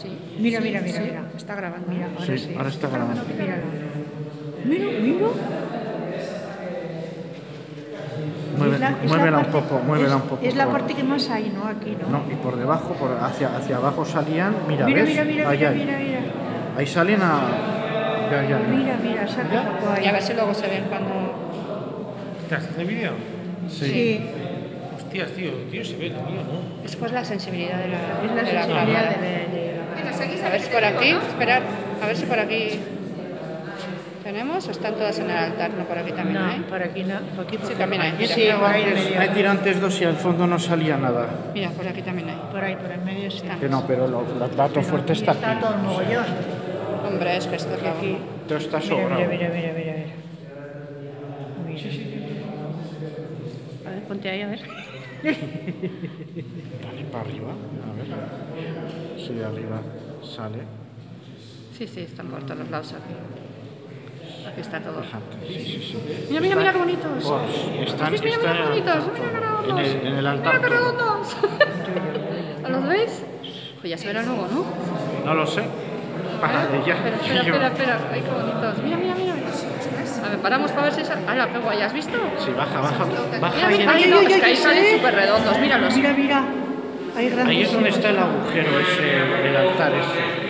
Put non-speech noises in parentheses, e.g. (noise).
Sí. Mira, mira, mira, sí. mira. Está grabando. Mira, ahora Sí, sí. ahora está grabando. Míralo. Mira, mira. Mueve- la- la muévela un parte- poco, muévela es- un poco. Es la por- parte que más hay, ¿no? Aquí, ¿no? No, y por debajo, por hacia, hacia abajo salían, mira, mira, ¿ves? mira, mira, Ahí, mira, ahí. mira, mira. Ahí salen a... Ya, ya. Mira, mira, saca un poco ahí. Y a ver si luego se ven cuando... ¿Estás haciendo vídeo? Sí. Sí, Hostias, tío, tío, se ve el mío, ¿no? Es pues la sensibilidad de la, es la de la sensibilidad de, de la A ver si por aquí, esperar, a ver si por aquí tenemos o están todas en el altar, no por aquí también No, hay. por aquí no, por aquí porque también hay, Sí, mira, Sí, Hay medio. tirantes dos y al fondo no salía nada. Mira, por aquí también hay. Por ahí, por el medio sí. Que no, pero lo, el plato fuerte está Está aquí. todo el mogollón. Hombre, es que esto es la Aquí. Esto está Mira, sobrado. mira, mira, mira, mira. mira. A ver, ponte ahí, a ver. (laughs) Dale para arriba, a ver. De arriba sale. Sí, sí, están por todos los lados aquí. Aquí está todo. Sí, sí, sí. Mira, mira, mira qué bonitos. Pues, están, Mira, mira, están qué en el bonitos, mira qué todo. redondos. En el, en el altar Mira qué redondos. (laughs) ¿Los veis? Pues ya se verá luego, ¿no? No lo sé. Para de ya. Espera, espera, espera, espera. Ay, qué bonitos. Mira, mira, mira. A ver, paramos para ver si sale. ¡Hala, qué guay! ¿Has visto? Sí, baja, baja. Baja Mira, ahí. mira, en- ay, ay, no, ay, es que ahí ay, salen súper redondos. Míralos. Mira, mira. Ahí es donde está el agujero ese, el altar ese.